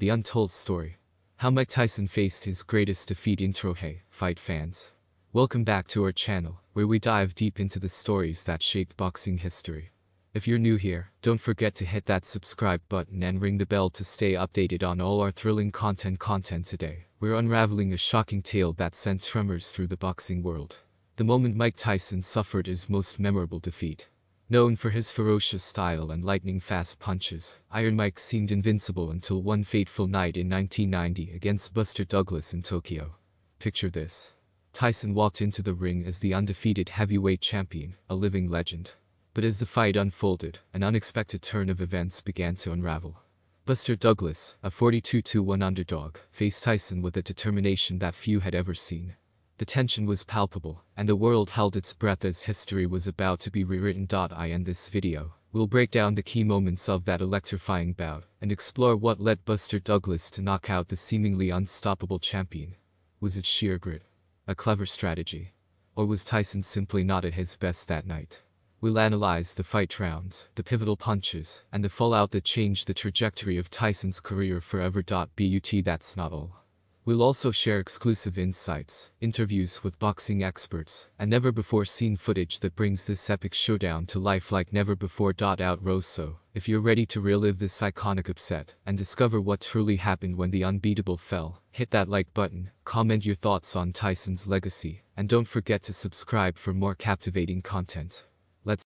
The Untold Story. How Mike Tyson faced his greatest defeat intro hey, fight fans. Welcome back to our channel, where we dive deep into the stories that shaped boxing history. If you're new here, don't forget to hit that subscribe button and ring the bell to stay updated on all our thrilling content content today. We're unraveling a shocking tale that sent tremors through the boxing world. The moment Mike Tyson suffered his most memorable defeat. Known for his ferocious style and lightning-fast punches, Iron Mike seemed invincible until one fateful night in 1990 against Buster Douglas in Tokyo. Picture this. Tyson walked into the ring as the undefeated heavyweight champion, a living legend. But as the fight unfolded, an unexpected turn of events began to unravel. Buster Douglas, a 42-1 underdog, faced Tyson with a determination that few had ever seen. The tension was palpable, and the world held its breath as history was about to be rewritten. I in this video, we'll break down the key moments of that electrifying bout, and explore what led Buster Douglas to knock out the seemingly unstoppable champion. Was it sheer grit? A clever strategy? Or was Tyson simply not at his best that night? We'll analyze the fight rounds, the pivotal punches, and the fallout that changed the trajectory of Tyson's career forever. But that's not all. We'll also share exclusive insights, interviews with boxing experts, and never-before-seen footage that brings this epic showdown to life like never before. Out Rosso, if you're ready to relive this iconic upset and discover what truly happened when the unbeatable fell, hit that like button, comment your thoughts on Tyson's legacy, and don't forget to subscribe for more captivating content. Let's